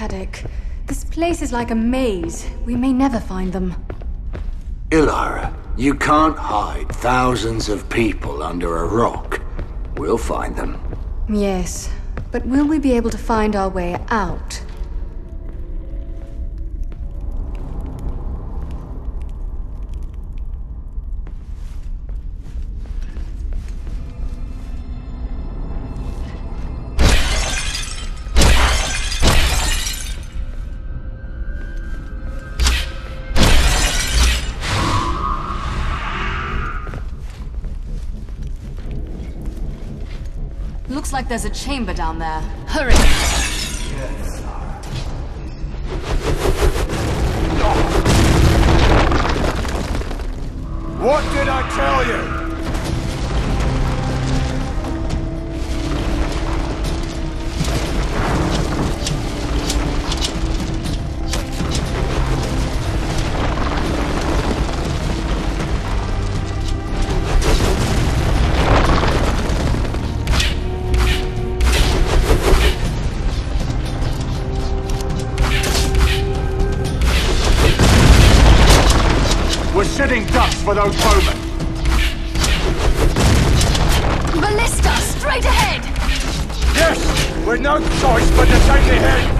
Caddoc. This place is like a maze. We may never find them. E'lara, you can't hide thousands of people under a rock. We'll find them. Yes, but will we be able to find our way out? Looks like there's a chamber down there. Hurry! What did I tell you? With no choice but to take the hit.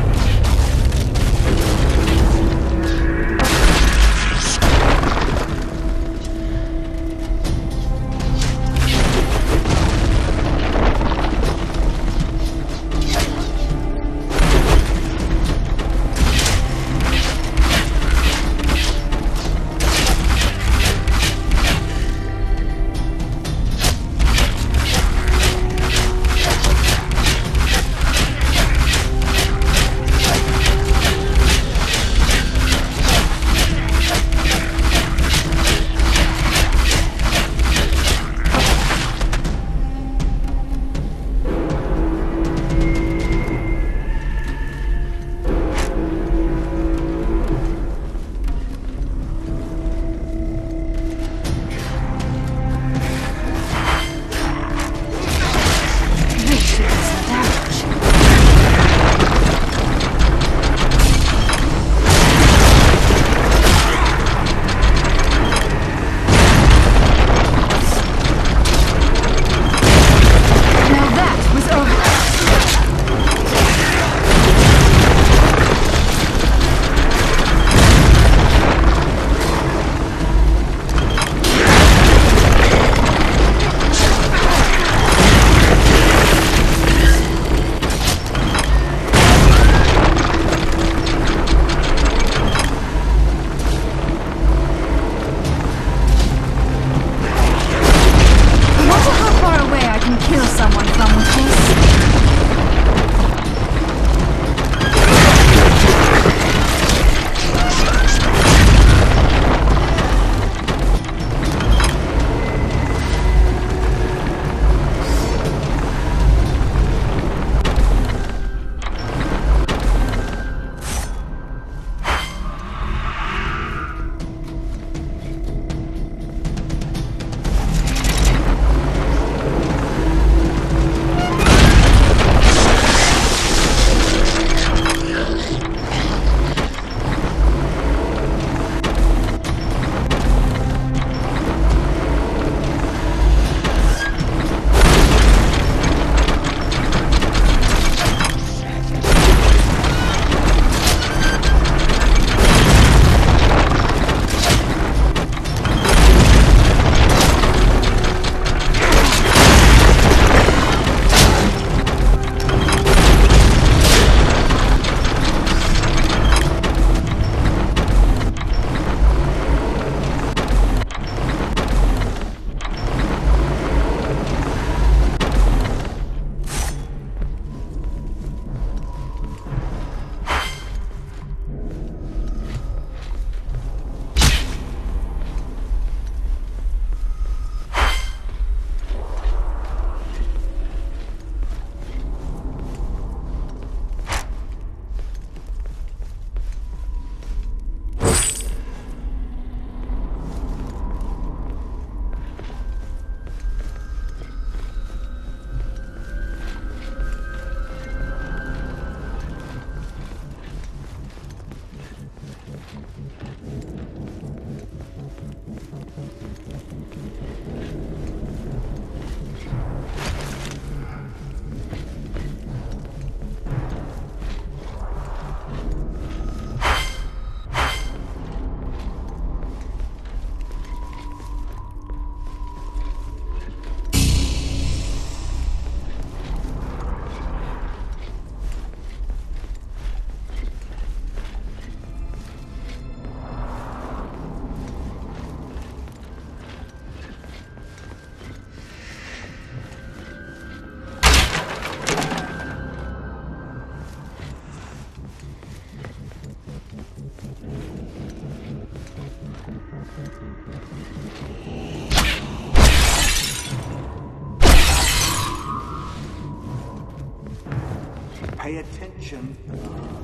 Attention.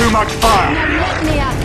Too much fire! Let me up!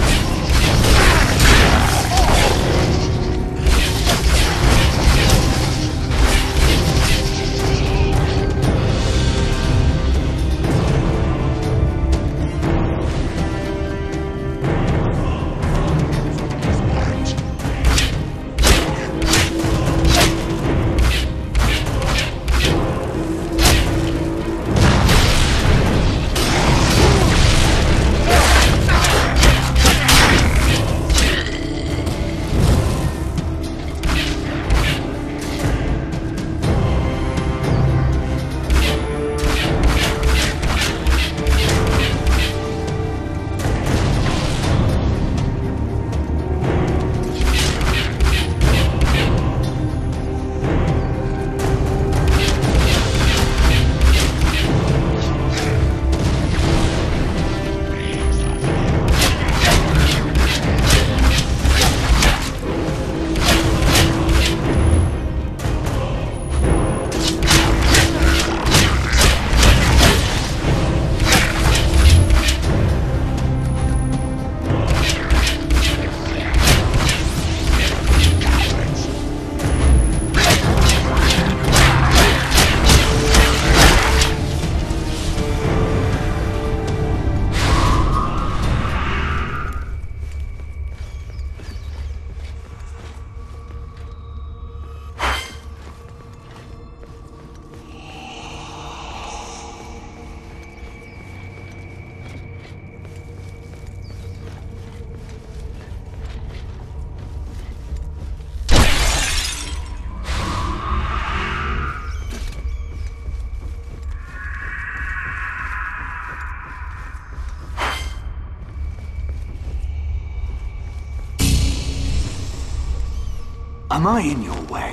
Am I in your way?